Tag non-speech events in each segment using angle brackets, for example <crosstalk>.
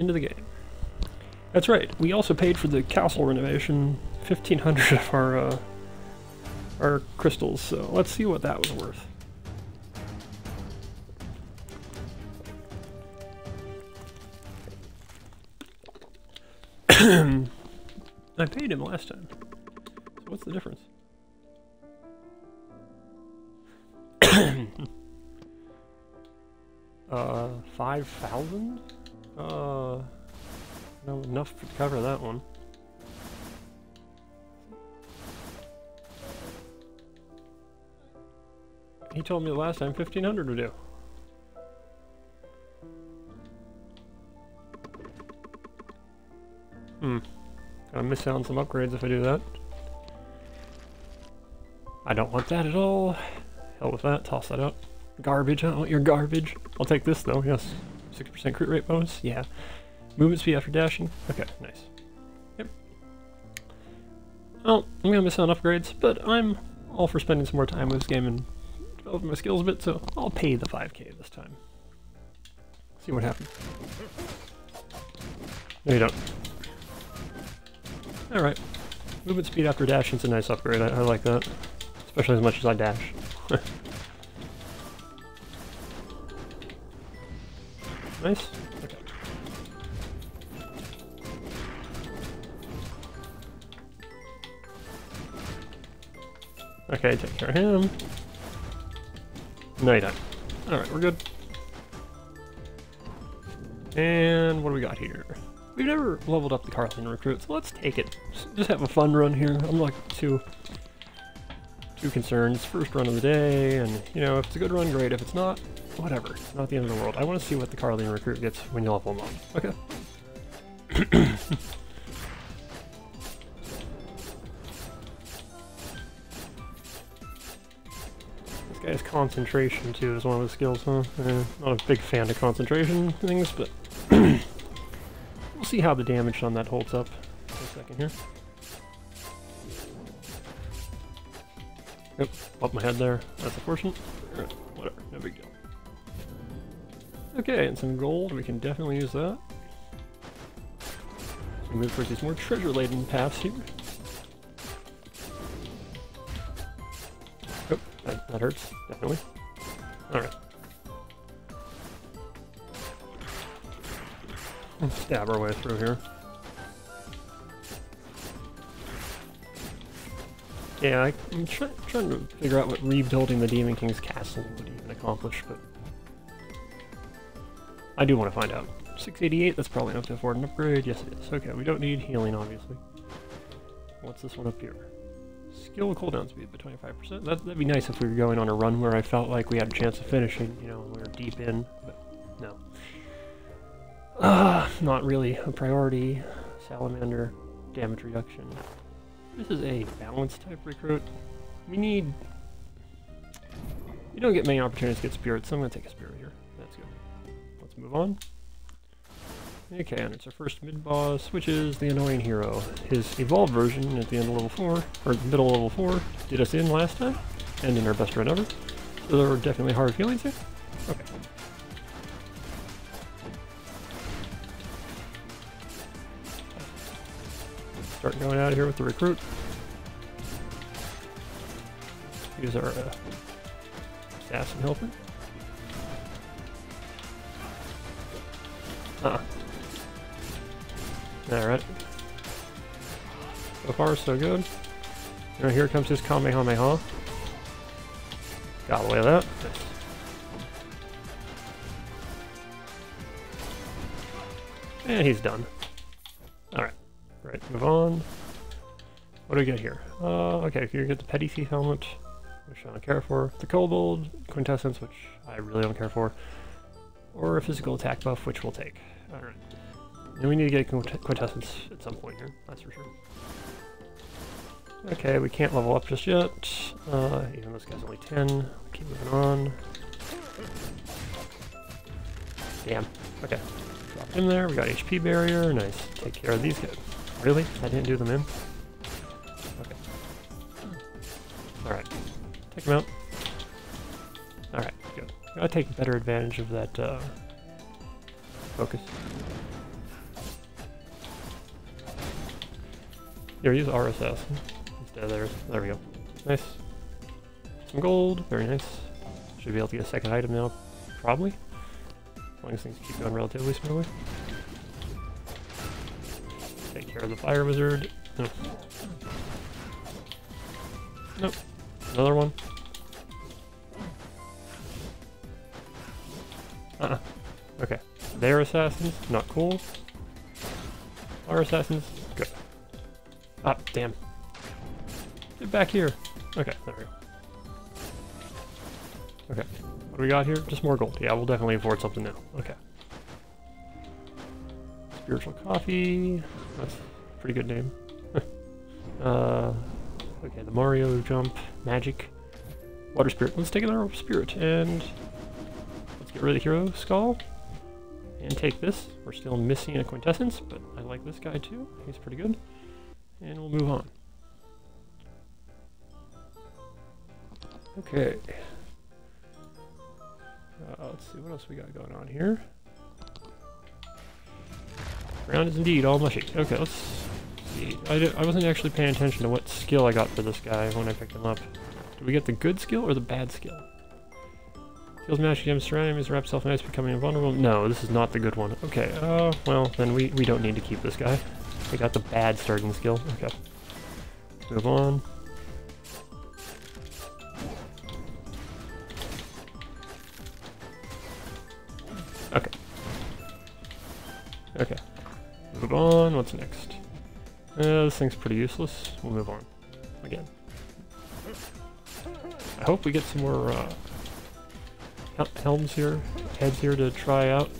into the game. That's right, we also paid for the castle renovation, 1500 of our, uh, our crystals, so let's see what that was worth. <clears throat> I paid him last time. So what's the difference? <coughs> uh, 5,000? Oh, no, enough to cover that one. He told me the last time 1500 would do. Hmm. Gonna miss out on some upgrades if I do that. I don't want that at all. Hell with that, toss that out. Garbage, I don't want your garbage. I'll take this though, yes. 6% crit rate bonus, yeah. Movement speed after dashing, okay, nice. Yep. Well, I'm gonna miss out on upgrades, but I'm all for spending some more time with this game and developing my skills a bit, so I'll pay the 5k this time. See what happens. No, you don't. Alright. Movement speed after dashing's a nice upgrade, I, I like that. Especially as much as I dash. <laughs> nice. Okay. Okay, take care of him. No, you don't. Alright, we're good. And what do we got here? We've never leveled up the Carleon recruit, so let's take it. Just have a fun run here. I'm not too too concerned. It's first run of the day, and you know, if it's a good run, great. If it's not, whatever. Not the end of the world. I want to see what the Carleon recruit gets when you level him up. Okay. <coughs> this guy's concentration too is one of his skills, huh? Uh, not a big fan of concentration things, but <coughs> we'll see how the damage on that holds up. In a second here. Yep, up my head there. That's unfortunate. Alright, whatever, no big deal. Okay, and some gold, we can definitely use that. So move towards these more treasure-laden paths here. Oh, that, that hurts, definitely. Alright. Stab our way through here. Yeah, I, am try, trying to figure out what rebuilding the Demon King's castle would even accomplish, but I do want to find out. 688, that's probably enough to afford an upgrade. Yes, it is. Okay, we don't need healing, obviously. What's this one up here? Skill cooldown speed by 25%. That, that'd be nice if we were going on a run where I felt like we had a chance of finishing, you know, we were deep in, but no. Uh, not really a priority. Salamander, damage reduction. This is a balanced type recruit. We need... You don't get many opportunities to get spirits, so I'm going to take a spirit move on. Okay, and it's our first mid-boss, which is the annoying hero. His evolved version at the end of level 4, or middle of level 4, did us in last time, and in our best run ever. So there were definitely hard feelings here. Okay. Start going out of here with the recruit. Use our uh, assassin helper. Ah. Alright. So far, so good. Here comes his Kamehameha. Got away with that. And he's done. Alright. Right, move on. What do we get here? Uh, okay, you get the Petty Thief Helmet, which I don't care for. The Kobold Quintessence, which I really don't care for. Or a physical attack buff, which we'll take. Alright. And we need to get Quintessence at some point here, that's for sure. Okay, we can't level up just yet. Uh, even though this guy's only 10. Keep moving on. Damn. Okay. Drop him there. We got HP barrier. Nice. Take care of these guys. Really? I didn't do them in? Okay. Alright. Take them out. I'll take better advantage of that uh, focus. Here, use RSS. instead of. There we go. Nice. Some gold, very nice. Should be able to get a second item now, probably. As long as things keep going relatively smoothly. Take care of the fire wizard. Nope. Another one. Uh-uh. <laughs> Okay. They're assassins, not cool. Our assassins, good. Ah, damn. Get back here. Okay, there we go. Okay. What do we got here? Just more gold. Yeah, we'll definitely afford something now. Okay. Spiritual coffee. That's pretty good name. <laughs> uh, okay, the Mario jump. Magic. Water spirit. Let's take another spirit and get rid of the hero skull and take this. We're still missing a quintessence, but I like this guy too. He's pretty good. And we'll move on. Okay. Uh, let's see, what else we got going on here? Ground is indeed all mushy. Okay, let's see. I, I wasn't actually paying attention to what skill I got for this guy when I picked him up. Did we get the good skill or the bad skill? Heals magic damage surrounding enemies, wrap self ice, becoming invulnerable. No, this is not the good one. Okay, uh, well, then we, we don't need to keep this guy. We got the bad starting skill. Okay. Move on. Okay. Okay. Move on. What's next? Uh, this thing's pretty useless. We'll move on. Again. I hope we get some more uh, helms here, heads here to try out.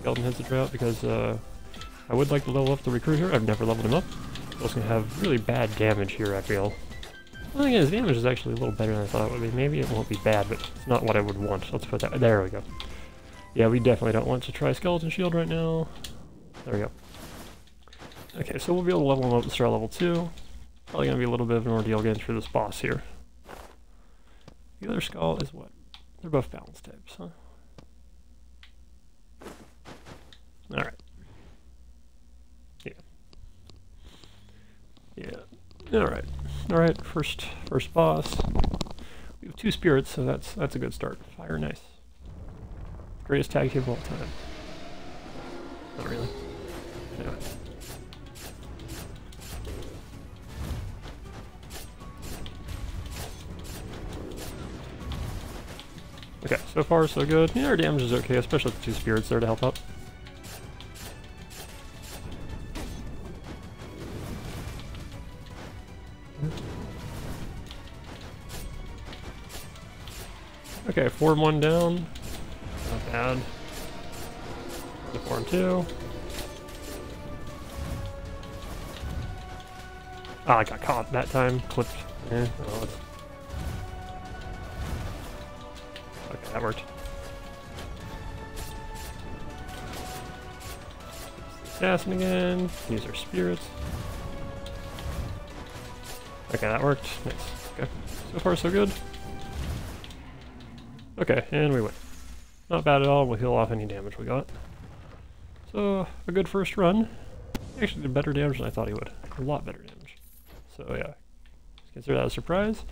Skeleton heads to try out because uh, I would like to level up the recruiter. I've never leveled him up. Also gonna have really bad damage here, I feel. Well, again, his damage is actually a little better than I thought it would be. Maybe it won't be bad, but it's not what I would want. Let's put that. There we go. Yeah, we definitely don't want to try Skeleton Shield right now. There we go. Okay, so we'll be able to level him up to start level 2. Probably gonna be a little bit of an ordeal getting through this boss here. The other skull is what? They're both balance types, huh? Alright. Yeah. Yeah. Alright. Alright, first first boss. We have two spirits, so that's that's a good start. Fire nice. Greatest tag team of all time. Not really. Anyway. Okay, so far so good. Yeah, our damage is okay, especially with two spirits there to help out. Okay, form one down. Not bad. The form two. Ah, I got caught that time. Clipped. Eh, oh, that worked. Assassin again. Use our spirits. Okay, that worked. Nice. Okay. So far, so good. Okay, and we win. Not bad at all. We'll heal off any damage we got. So, a good first run. Actually did better damage than I thought he would. A lot better damage. So yeah, consider that a surprise.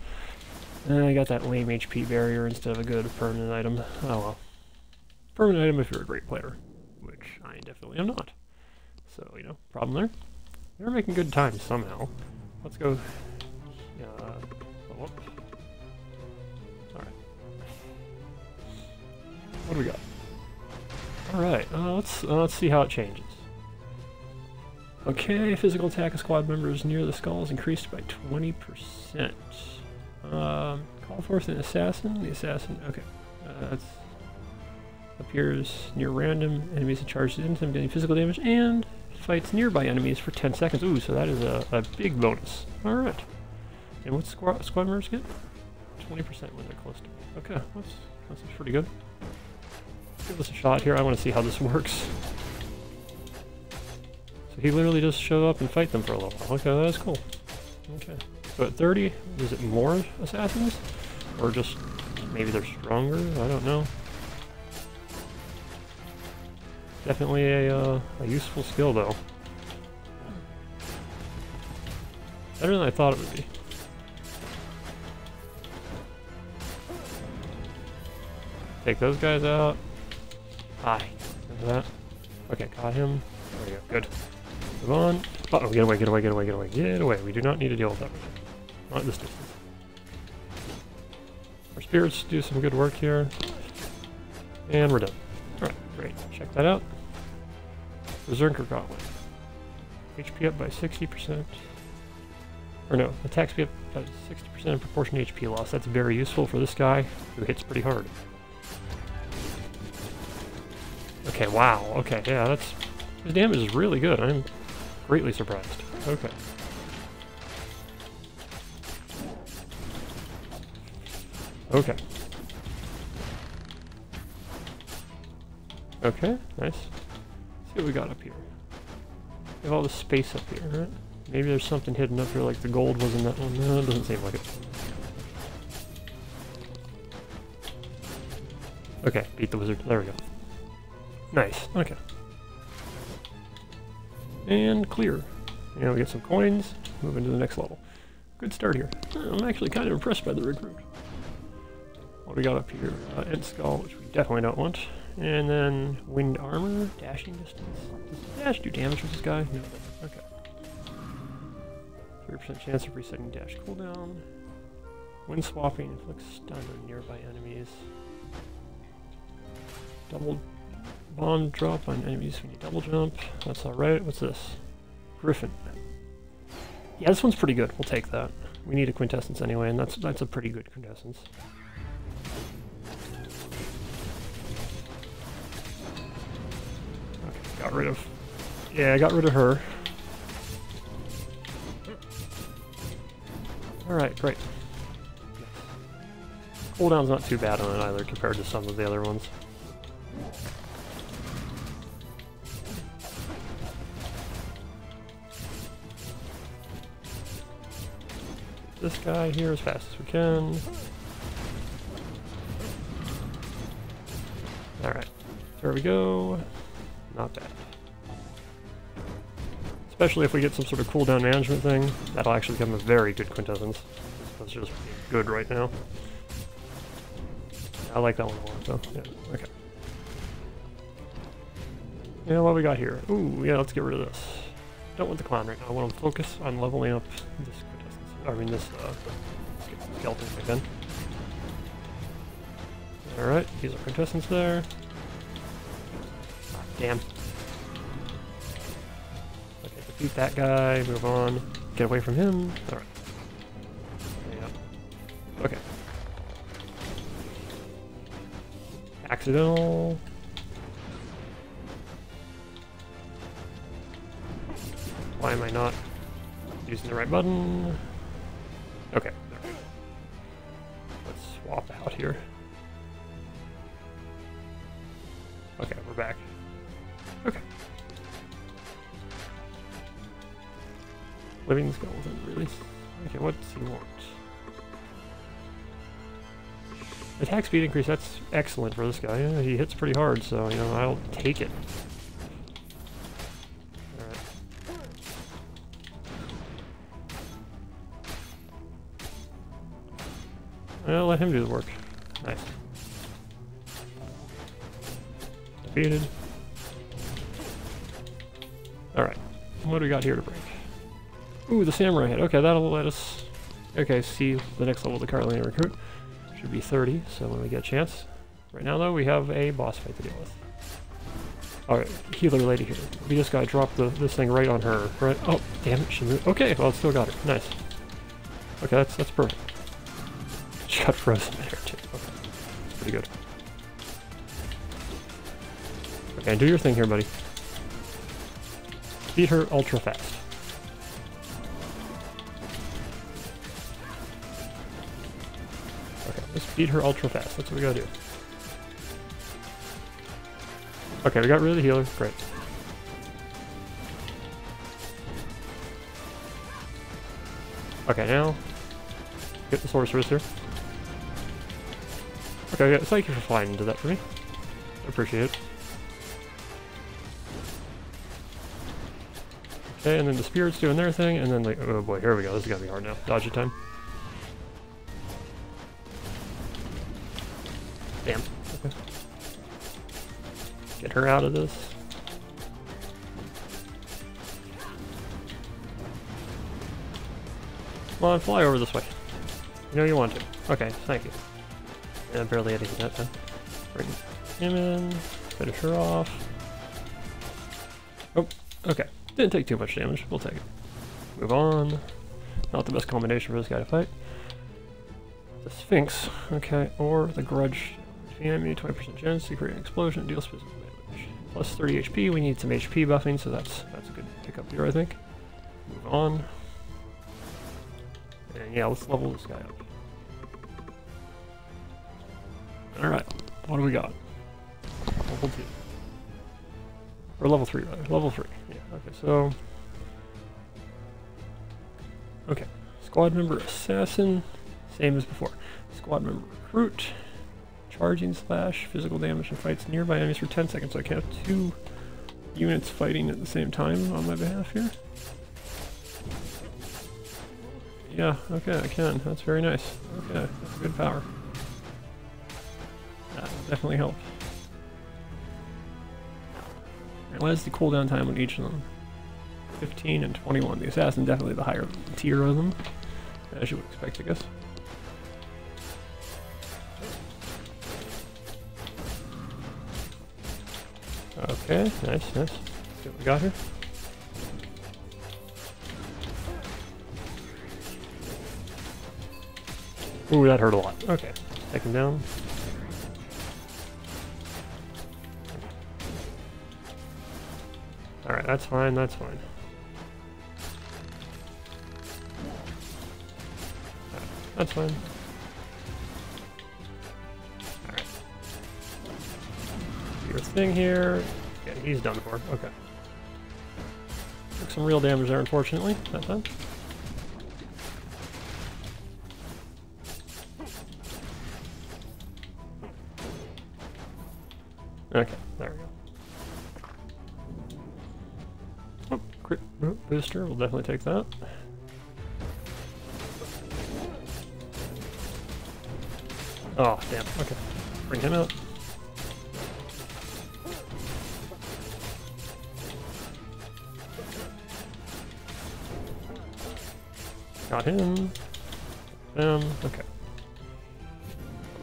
And I got that lame HP barrier instead of a good permanent item. Oh well. Permanent item if you're a great player, which I definitely am not. So, you know, problem there. We're making good time somehow. Let's go. Uh, oh, Alright. What do we got? Alright, uh, let's, uh, let's see how it changes. Okay, physical attack of squad members near the skull is increased by 20%. Um, call forth an assassin. The assassin, okay. Uh, that's appears near random enemies and charges into them, dealing physical damage, and fights nearby enemies for 10 seconds. Ooh, so that is a, a big bonus. Alright. And what's squad, squad members get? 20% when they're close to me. Okay, that's, that's pretty good. Give this a shot here. I want to see how this <laughs> works. So he literally just show up and fight them for a little while. Okay, that's cool. Okay. So at 30, is it more assassins? Or just maybe they're stronger? I don't know. Definitely a, uh, a useful skill though. Better than I thought it would be. Take those guys out. Hi. That? Okay, caught him. There we go. Good. Move on. Uh oh, get away, get away, get away, get away, get away. We do not need to deal with that. Not distance. Our spirits do some good work here. And we're done. Alright, great. Check that out. Berserker Gauntlet. HP up by 60%. Or no, attack speed up by 60% in proportion to HP loss. That's very useful for this guy who hits pretty hard. Okay, wow. Okay, yeah, that's... His damage is really good. I'm greatly surprised. Okay. Okay. Okay, nice. Let's see what we got up here. We have all the space up here, right? Maybe there's something hidden up here like the gold was in that one. No, it doesn't seem like it. Okay, beat the wizard. There we go. Nice. Okay. And clear. And we get some coins. Move into the next level. Good start here. I'm actually kind of impressed by the recruit. What we got up here? Uh, Ent Skull, which we definitely don't want. And then Wind Armor, Dashing Distance. Does Dash do damage with this guy? No. Okay. 3% chance of resetting Dash cooldown. Wind Swapping inflicts stun on nearby enemies. Double Bomb drop on enemies when you double jump. That's alright. What's this? Griffin. Yeah, this one's pretty good. We'll take that. We need a quintessence anyway, and that's that's a pretty good quintessence. Rid of... Yeah, I got rid of her. Alright, great. Cooldown's not too bad on it either compared to some of the other ones. this guy here as fast as we can. Alright, there we go. Not bad. Especially if we get some sort of cooldown management thing, that'll actually become a very good quintessence. That's just good right now. I like that one a lot, though. Yeah, okay. Yeah, what we got here? Ooh, yeah, let's get rid of this. Don't want the clown right now. I want to focus on leveling up this quintessence. I mean this uh, skeleton again. Alright, these are contestants there. damn. Okay, that guy, move on. Get away from him. Alright. Okay. Accidental. Why am I not using the right button? Okay. Living skeleton, really? Okay, what's he want? Attack speed increase, that's excellent for this guy. Yeah, he hits pretty hard, so, you know, I'll take it. Well, let him do the work. Nice. Defeated. Alright. What do we got here to break? Ooh, the samurai head. Okay, that'll let us... Okay, see the next level of the Carleon Recruit. Should be 30, so when we get a chance. Right now, though, we have a boss fight to deal with. Alright, healer lady here. We just gotta drop the, this thing right on her, right? Oh, damn it, she moved. Okay, well, it still got her. Nice. Okay, that's, that's perfect. She got frozen there too. Okay. That's pretty good. Okay, do your thing here, buddy. Beat her ultra fast. Beat her ultra fast. That's what we gotta do. Okay, we got rid of the healer. Great. Okay, now get the sorceress here. Okay, thank you for flying into that for me. Appreciate it. Okay, and then the spirits doing their thing, and then like, oh boy, here we go. This is gonna be hard now. Dodge it time. Her out of this. Come on, fly over this way. You know you want to. Okay, thank you. Yeah, barely anything that time. Bring him in, finish her off. Oh, okay. Didn't take too much damage. We'll take it. Move on. Not the best combination for this guy to fight. The Sphinx. Okay, or the Grudge. enemy, 20% chance to create an explosion, physical damage. Plus 30 HP. We need some HP buffing, so that's that's a good pickup here, I think. Move on. And yeah, let's level this guy up. Alright, what do we got? Level 2. Or level 3, rather. Level 3. Yeah, okay, so... Okay. Squad member assassin. Same as before. Squad member recruit. Charging slash. Physical damage and fights nearby enemies for 10 seconds. So I can have two units fighting at the same time on my behalf here. Yeah, okay, I can. That's very nice. Okay, that's good power. That definitely help. And what is the cooldown time on each of them? 15 and 21. The assassin definitely the higher tier of them, as you would expect, I guess. Okay, nice, nice. See what we got here. Ooh, that hurt a lot. Okay, take him down. Alright, that's fine, that's fine. That's fine. Alright. Your thing here. Yeah, he's done for. Okay. Took some real damage there, unfortunately, that time. Okay, there we go. Oh, crit booster, we'll definitely take that. Oh, damn, okay. Bring him out. Got him. Um, okay.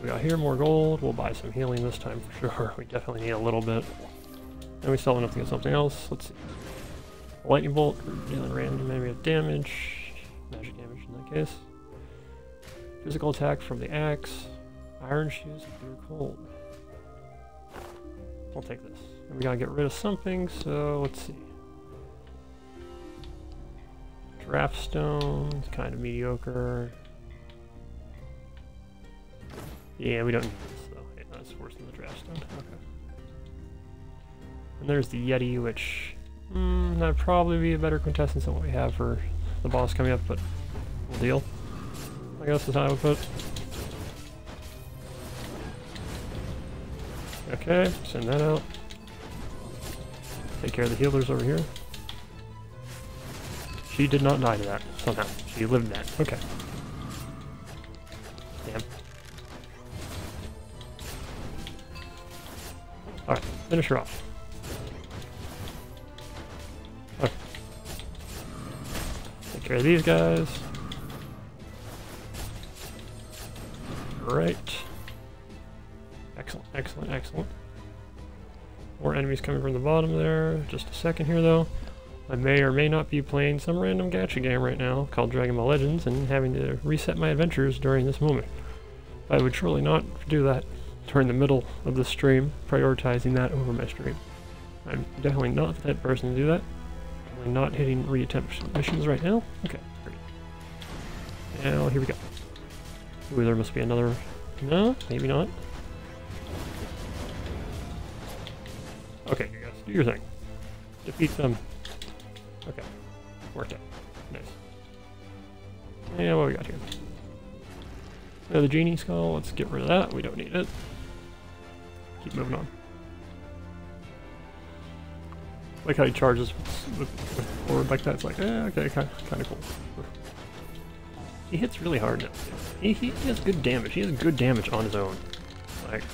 We got here more gold. We'll buy some healing this time for sure. <laughs> We definitely need a little bit. And we still have enough to get something else. Let's see. Lightning bolt, dealing random area damage. Magic damage in that case. Physical attack from the axe. Iron shoes, pure cold. I'll take this. And we gotta get rid of something, so let's see. Draft stone, kind of mediocre. Yeah, we don't need this though. Yeah, that's worse than the draft stone. Okay. And there's the Yeti, which mm, that'd probably be a better quintessence than what we have for the boss coming up, but we'll deal. I guess is how I would put. Okay, send that out. Take care of the healers over here. She did not die to that, somehow. She lived that. Okay. Damn. Alright, finish her off. Take care of these guys. Right. Excellent, excellent, excellent. More enemies coming from the bottom there. Just a second here, though. I may or may not be playing some random gacha game right now called Dragon Ball Legends and having to reset my adventures during this moment. I would surely not do that during the middle of the stream, prioritizing that over my stream. I'm definitely not type person to do that. Definitely not hitting reattempt missions right now. Okay, great. Now, here we go. Ooh, there must be another... No, maybe not. Okay, you guys, do your thing. Defeat them. Okay, worked out. Nice. Yeah, what we got here? Another genie skull, let's get rid of that, we don't need it keep moving on. Like how he charges with, forward like that. It's like, eh, okay, kind kind of cool. He hits really hard. He, he has good damage. He has good damage on his own. Like,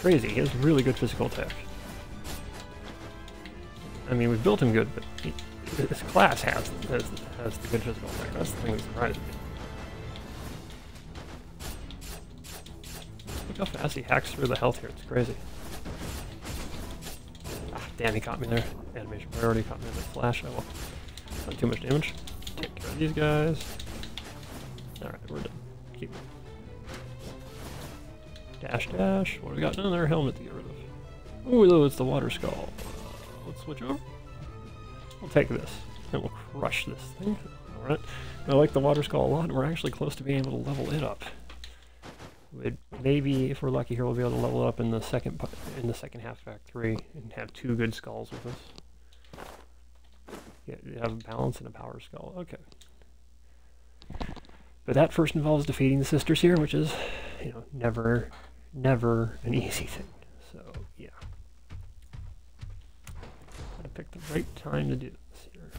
crazy. He has really good physical attack. I mean, we've built him good, but he, his class has, has has the good physical attack. That's the thing that me. Look how fast he hacks through the health here. It's crazy. Ah, damn, he caught me there. Animation priority caught me in the flash. Oh well. Not too much damage. Take care of these guys. Alright, we're done. Keep Dash, dash. What do we got? Another helmet to get rid of. Ooh, though, it's the water skull. Uh, let's switch over. We'll take this, and we'll crush this thing. Alright. I like the water skull a lot, and we're actually close to being able to level it up. We'd, maybe, if we're lucky here, we'll be able to level it up in the second in the second half of Act 3, and have two good skulls with us. Yeah, have a balance and a power skull. Okay. But that first involves defeating the sisters here, which is, you know, never, never an <laughs> easy thing. So, yeah. I picked the right time to do this here.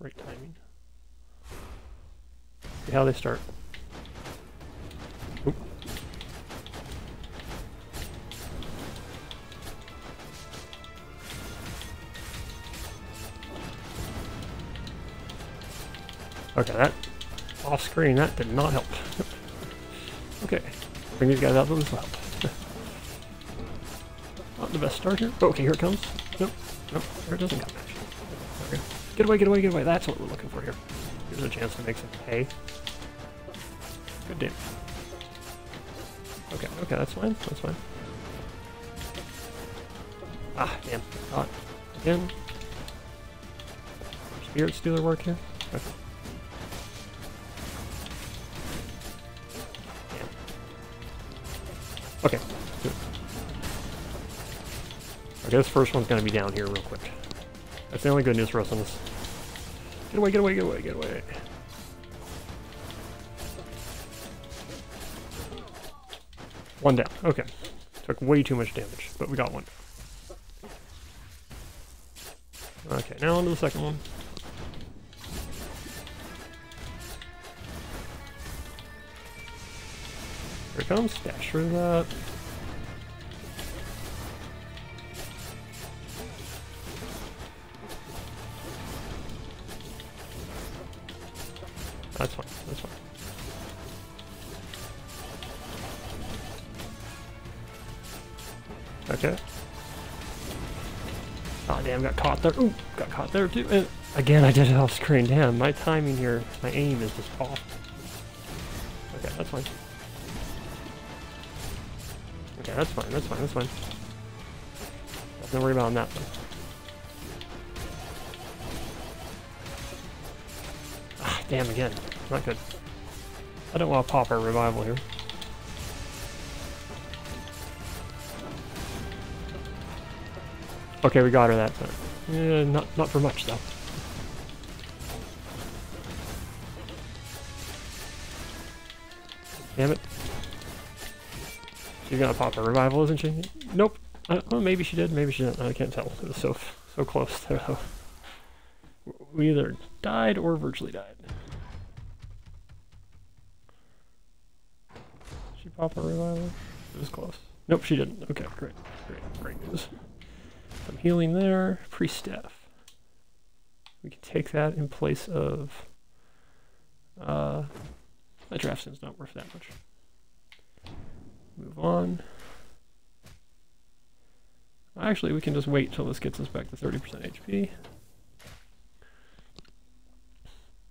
Right timing. See how they start. Oop. Okay, that off screen, that did not help. <laughs> okay, bring these guys out, those will help. Not the best start here. Oh, okay, here it comes. Nope, nope, it doesn't come. Okay. Get away, get away, get away. That's what we're looking for here. Here's a chance to make some hay. Good damage. Okay, okay, that's fine, that's fine. Ah, damn, caught. Again. Spirit Stealer work here. Okay. Okay, this first one's gonna be down here real quick. That's the only good news for us on this. Get away, get away, get away, get away. One down. Okay. Took way too much damage, but we got one. Okay, now on to the second one. Here it comes. Dash through that. There. Ooh, got caught there too. And again, I did it off screen. Damn, my timing here, my aim is just off. Okay, that's fine. Okay, that's fine, that's fine, that's fine. To worry about that one. Ah, damn again. Not good. I don't want to pop our revival here. Okay, we got her that time. Yeah, not not for much though. Damn it. She's gonna pop a revival, isn't she? Nope. Uh, well, maybe she did, maybe she didn't. I can't tell. It was so so close there though. We either died or virtually died. She pop a revival? It was close. Nope, she didn't. Okay, great. Great. Great news. Some healing there. Priest staff. We can take that in place of... Uh, that draft sim's not worth that much. Move on. Actually, we can just wait till this gets us back to 30% HP.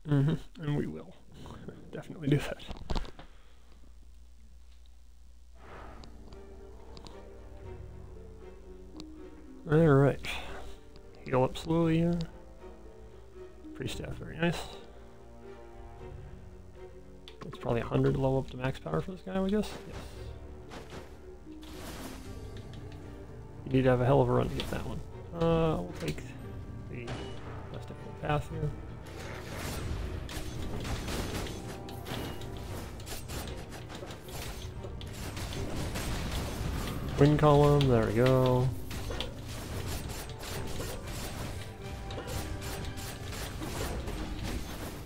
Mm-hmm, and we will. <laughs> Definitely do that. Alright. Heal up slowly here. Priest staff, very nice. It's probably 100 low up to max power for this guy, I guess? Yes. You need to have a hell of a run to get that one. Uh, we'll take the difficult path here. Wind column, there we go.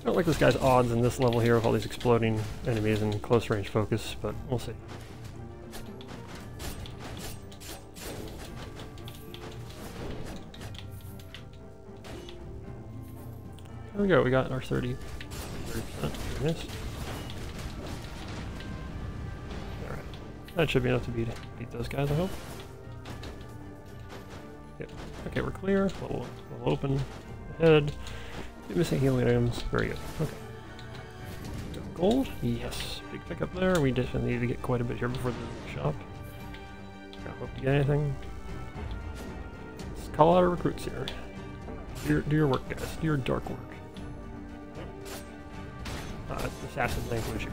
Don't like this guy's odds in this level here with all these exploding enemies and close range focus, but we'll see. There we go, we got our 30, 30%. Nice. Alright. That should be enough to beat, beat those guys, I hope. Yep. Okay, we're clear. Level, level open. Ahead. Missing healing items. Very good. Okay. Gold? Yes. Big pickup there. We definitely need to get quite a bit here before the shop. I hope to get anything. Let's call out our recruits here. Do your, do your work, guys. Do your dark work. Uh, assassin language.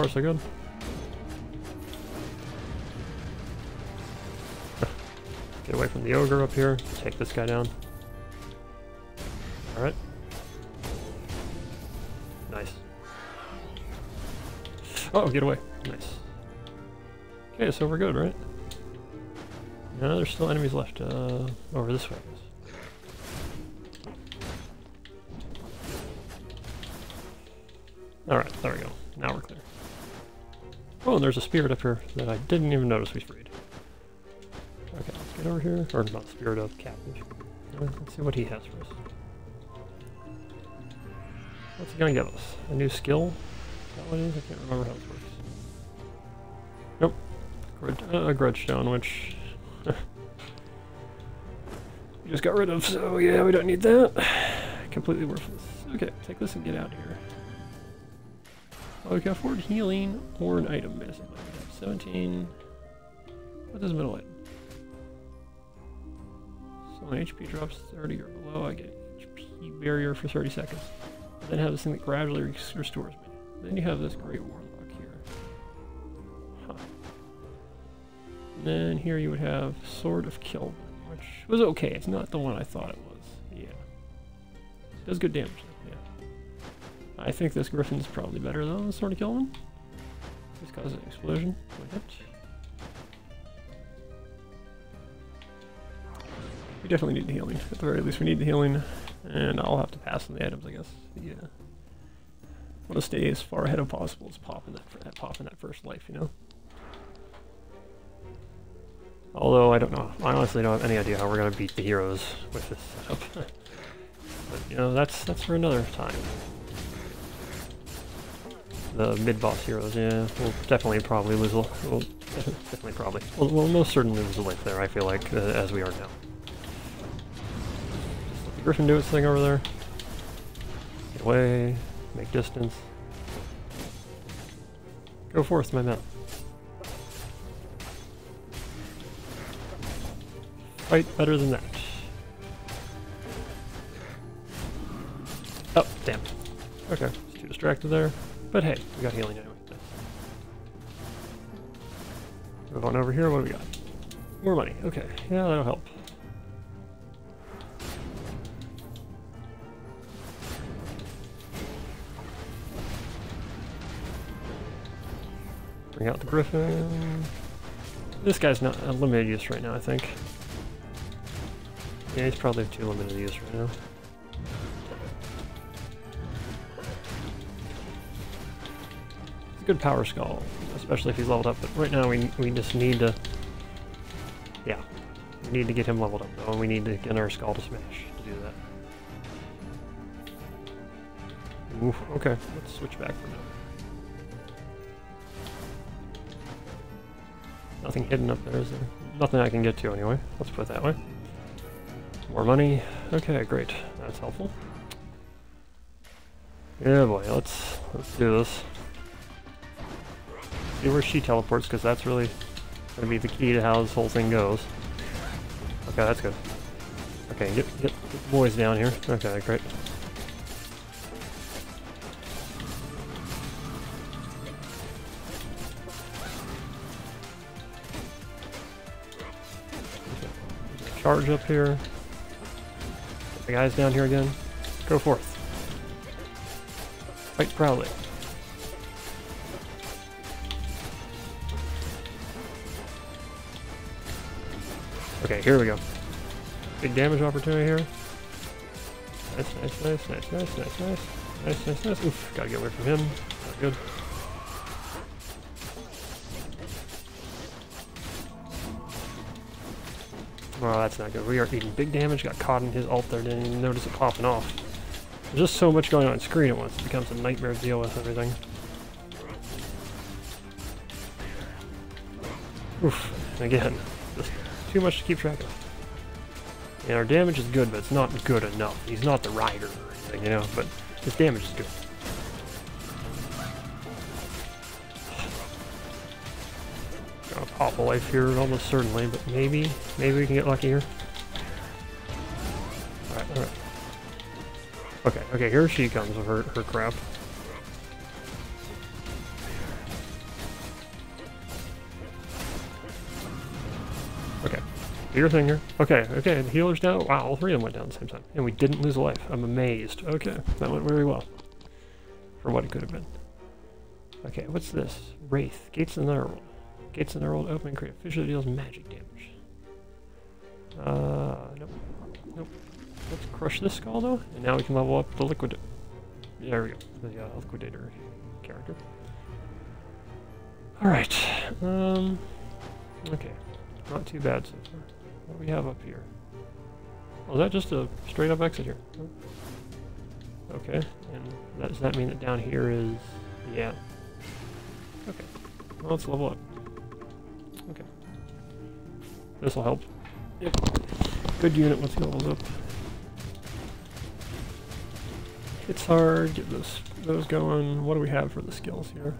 Far so good. Get away from the ogre up here, take this guy down. Alright. Nice. Oh, get away. Nice. Okay, so we're good, right? No, there's still enemies left uh, over this way. Alright, there we go. Now we're clear. Oh, and there's a spirit up here that I didn't even notice we freed. Okay, let's get over here. Or not spirit of captive. Let's see what he has for us. What's he gonna give us? A new skill? Is that what it is? I can't remember how this works. Nope. Uh, a grudge stone, which <laughs> we just got rid of, so yeah, we don't need that. <sighs> Completely worthless. Okay, take this and get out here. Oh, we can afford healing or an item basically. 17. What does middle item? So my HP drops 30 or below, I get HP barrier for 30 seconds. then have this thing that gradually restores me. Then you have this great warlock here. Huh. And then here you would have Sword of Kilvin, which was okay. It's not the one I thought it was. Yeah. Does good damage. I think this Griffin's probably better though than Sword of Kilvin. Just cause an explosion. We definitely need the healing. At the very least, we need the healing. And I'll have to pass on the items, I guess. Yeah. Uh, Want to stay as far ahead as possible as popping that, popping that first life, you know? Although, I don't know. I honestly don't have any idea how we're going to beat the heroes with this setup. <laughs> but, you know, that's, that's for another time the mid-boss heroes, yeah. We'll definitely probably lose a... We'll definitely probably. We'll, we'll most certainly lose a life there, I feel like, uh, as we are now. Just let the Griffin do its thing over there. Get away. Make distance. Go forth, my men. Fight better than that. Oh, damn. Okay, too distracted there. But hey, we got healing anyway. Move on over here, what do we got? More money, okay. Yeah, that'll help. Bring out the griffin. This guy's not a limited use right now, I think. Yeah, he's probably too limited use right now. Good power skull, especially if he's leveled up, but right now we, we just need to... Yeah, we need to get him leveled up though, and we need to get our skull to smash to do that. Ooh, okay, let's switch back for now. Nothing hidden up there, is there? Nothing I can get to anyway, let's put it that way. More money, okay, great, that's helpful. Yeah boy, let's, let's do this. See where she teleports, because that's really going to be the key to how this whole thing goes. Okay, that's good. Okay, get, get, get boys down here. Okay, great. Charge up here. The guys down here again. Go forth. Fight proudly. Okay, here we go. Big damage opportunity here. Nice, nice, nice, nice, nice, nice, nice. Nice, nice, nice. Oof, gotta get away from him. Not good. Oh, that's not good. We are eating big damage. Got caught in his ult there. Didn't even notice it popping off. There's just so much going on screen at once. It becomes a nightmare to deal with everything. Oof. Again, too much to keep track of. And our damage is good, but it's not good enough. He's not the rider or anything, you know, but his damage is good. Gonna pop a life here almost certainly, but maybe, maybe we can get lucky here. Alright, alright. Okay, okay, here she comes with her, her crap. Do your thing here. Okay, okay, the healer's down. Wow, all three of them went down at the same time. And we didn't lose a life. I'm amazed. Okay, that went very well. For what it could have been. Okay, what's this? Wraith. Gates in the Netherworld. Gates in the Netherworld open and create that deals magic damage. Uh, nope. Nope. Let's crush this skull though, and now we can level up the liquid. There we go, the uh, liquidator character. All right. Um. Okay. Not too bad so far. What do we have up here? Oh, is that just a straight up exit here? Okay. And that, does that mean that down here is yeah? Okay. Well, let's level up. Okay. This will help. Yep. Good unit once he levels up. It's hard, get those those going. What do we have for the skills here?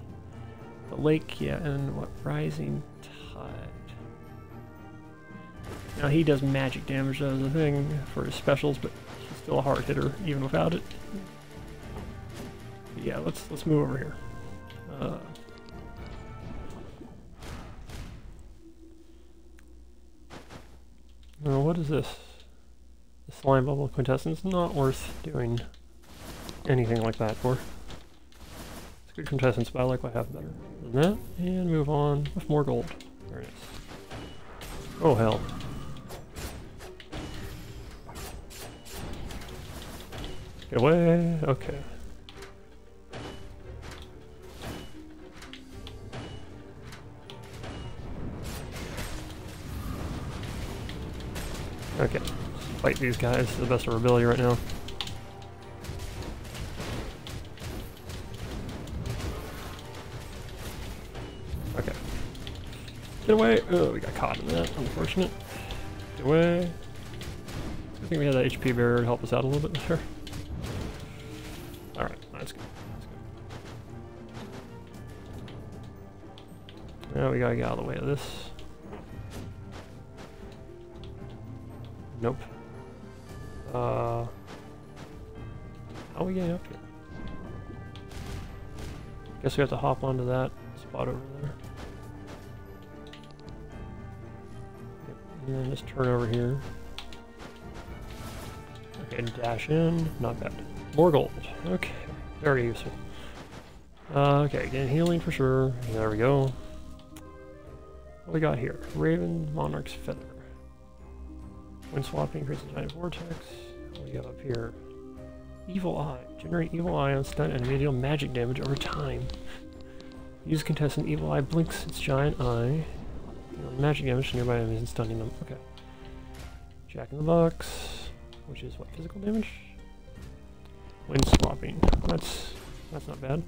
The lake, yeah, and what rising tide. Now he does magic damage as a thing for his specials, but he's still a hard hitter even without it. But yeah, let's let's move over here. Uh, now what is this? The slime bubble quintessence not worth doing anything like that for. It's good quintessence, but I like what I have better than that. And move on with more gold. Very nice. Oh hell. Away. Okay. Okay. Fight these guys to the best of our ability right now. Okay. Get away! Oh, we got caught in that. Unfortunate. Get away. I think we had that HP barrier to help us out a little bit there. Gotta get out of the way of this. Nope. Uh, how are we getting up here? Guess we have to hop onto that spot over there. And then just turn over here. Okay, dash in. Not bad. More gold. Okay, very useful. Uh, okay, getting healing for sure. There we go. What we got here? Raven Monarch's Feather. When swapping creates a giant vortex. What do we got up here? Evil Eye. Generate Evil Eye on stun enemy deal magic damage over time. Use contestant Evil Eye blinks its giant eye. Magic damage to nearby enemies and stunning them. Okay. Jack in the Box. Which is what? Physical damage? When swapping. That's that's not bad.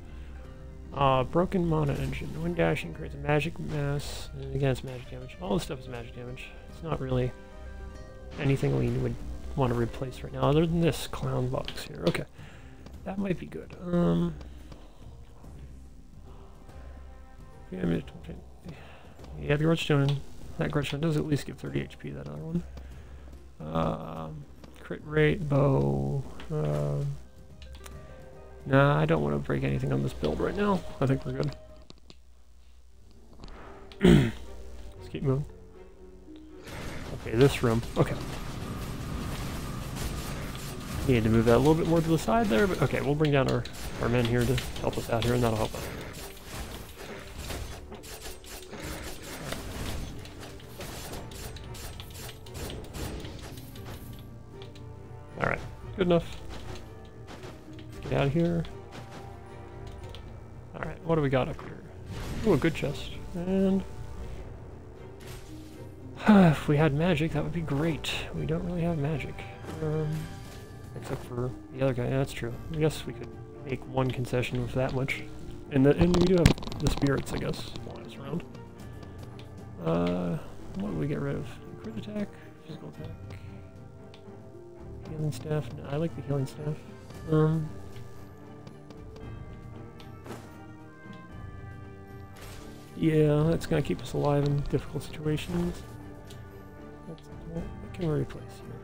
Uh, broken mana engine. When dashing creates a magic mass. And again, it's magic damage. All this stuff is magic damage. It's not really anything we would want to replace right now, other than this clown box here. Okay, that might be good. Um, yeah, yeah, the Grudgestone. That Grudgestone does at least give 30 HP. That other one. Um, crit rate, bow. Um, Nah, I don't want to break anything on this build right now. I think we're good. <clears throat> Let's keep moving. Okay, this room. Okay. Need to move that a little bit more to the side there, but okay, we'll bring down our, our men here to help us out here, and that'll help us. Alright, good enough. Out here. Alright, what do we got up here? Ooh, a good chest. And... <sighs> if we had magic, that would be great. We don't really have magic. Um, except for the other guy. Yeah, that's true. I guess we could make one concession with that much. And, the, and we do have the spirits, I guess, around. Uh, what do we get rid of? Crit attack? Physical attack? Healing staff? No, I like the healing staff. Um... Yeah, that's gonna keep us alive in difficult situations. What can we replace here?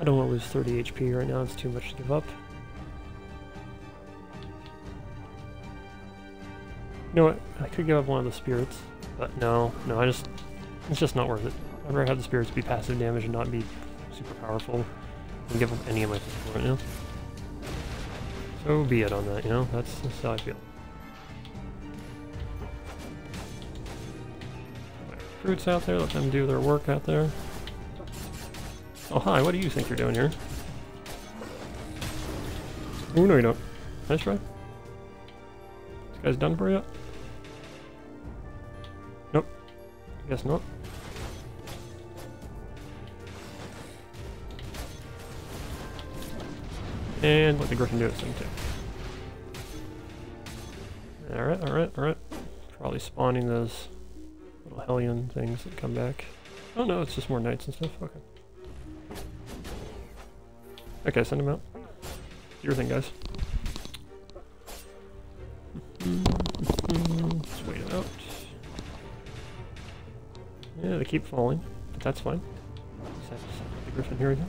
I don't want to lose 30 HP right now, it's too much to give up. You know what, I could give up one of the spirits, but no, no, I just, it's just not worth it. I'd rather have the spirits be passive damage and not be super powerful and give up any of my physical right now. So be it on that, you know? That's, that's how I feel. Fruits out there, let them do their work out there. Oh, hi, what do you think you're doing here? Oh, no you don't. Nice try. This guy's done for you? Nope. Guess not. And let the griffin do its thing too. Alright, alright, alright. Probably spawning those little hellion things that come back. Oh no, it's just more knights and stuff. Okay. Okay, send them out. Your thing, guys. Let's wait it out. Yeah, they keep falling, but that's fine. Set, the griffin here again.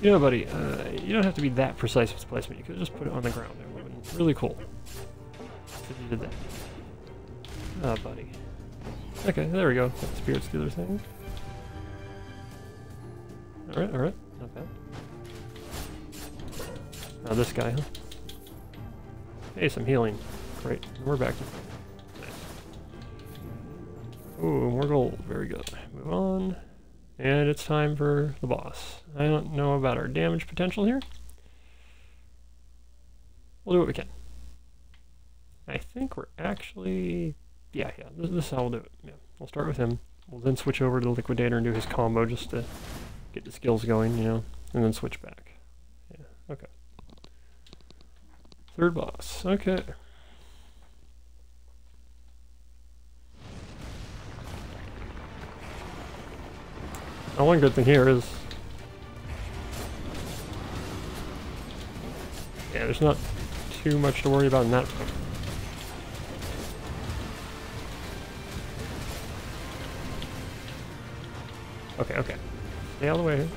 You know, buddy, uh, you don't have to be that precise with placement. You could just put it on the ground. It would have been really cool if you did that. Ah, oh, buddy. Okay, there we go. Let do their thing. Alright, alright. Not bad. Now this guy, huh? Hey, some healing. Great. We're back to. Ooh, more gold. Very good. Move on. And it's time for the boss. I don't know about our damage potential here. We'll do what we can. I think we're actually... Yeah, yeah, this, is how we'll do it. Yeah, we'll start with him. We'll then switch over to the Liquidator and do his combo just to get the skills going, you know, and then switch back. Yeah, okay. Third boss, okay. The one good thing here is... Yeah, there's not too much to worry about in that front. Okay, okay. Stay all the way. here.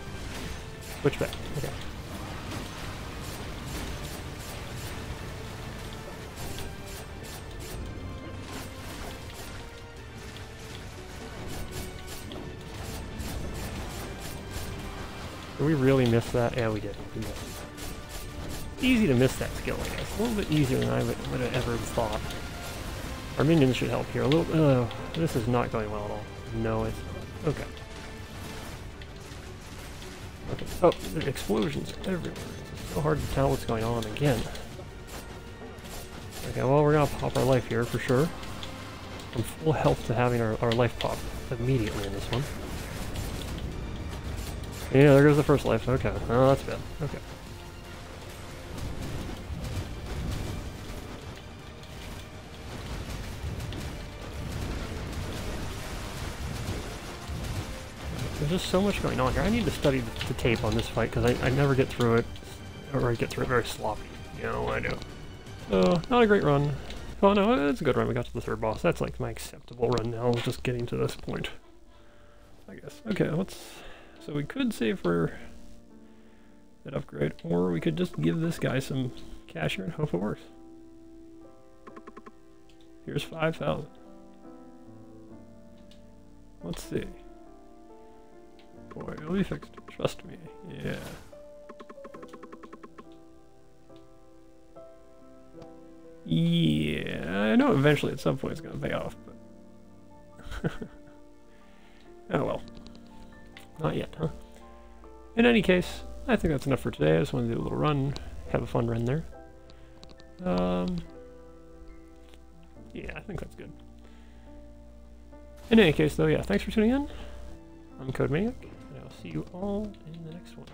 Switch back. Okay. We really miss that? Yeah, we did. We Easy to miss that skill, I guess. A little bit easier than I would, have ever thought. Our minions should help here. A little. Uh, this is not going well at all. No, it's okay. Okay. Oh, explosions everywhere. It's so hard to tell what's going on again. Okay, well, we're gonna pop our life here for sure. From full health to having our, our life pop immediately in this one. Yeah, there goes the first life. Okay. Oh, that's bad. Okay. There's just so much going on here. I need to study the, tape on this fight because I, I never get through it, or I get through it very sloppy. You know, I do. So, not a great run. Oh no, it's a good run. We got to the third boss. That's like my acceptable run now, just getting to this point. I guess. Okay, let's so we could save for that upgrade, or we could just give this guy some cash here and hope it works. Here's 5,000. Let's see. Boy, it'll be fixed. Trust me. Yeah. Yeah, I know eventually at some point it's going to pay off, but... <laughs> oh well. Not yet, huh? In any case, I think that's enough for today. I just want to do a little run, have a fun run there. Um, yeah, I think that's good. In any case, though, yeah, thanks for tuning in. I'm Kodmaniac, and I'll see you all in the next one.